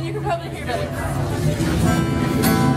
and you can probably hear better.